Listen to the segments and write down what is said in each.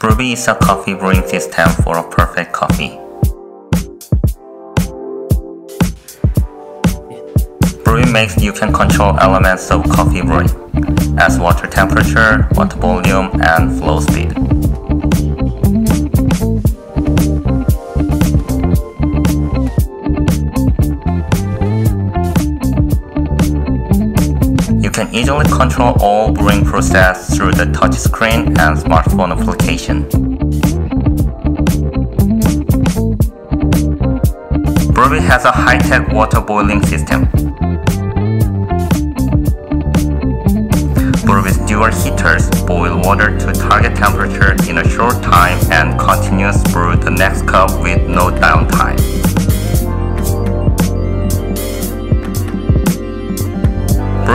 Brewvie is a coffee brewing system for a perfect coffee. Brewing makes you can control elements of coffee brewing, as water temperature, water volume, and flow speed. Can easily control all brewing process through the touchscreen and smartphone application. Brewvie has a high-tech water boiling system. Brewvie's dual heaters boil water to target temperature in a short time and continues brew the next cup with no downtime.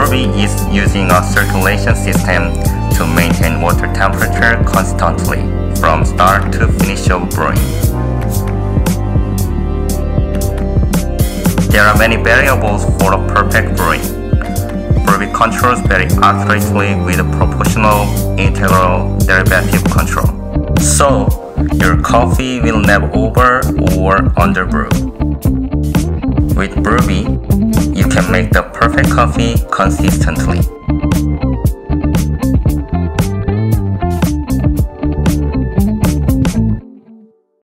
Brewvie is using a circulation system to maintain water temperature constantly from start to finish of brewing. There are many variables for a perfect brewing. Brewvie controls very accurately with proportional integral derivative control. So, your coffee will never over or under brew. With Brewvie, you can make the perfect coffee consistently.